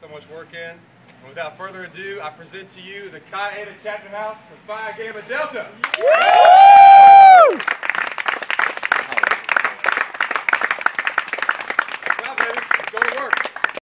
so much work in. And without further ado, I present to you the Chi Eta Chapter House of Phi Gamma Delta.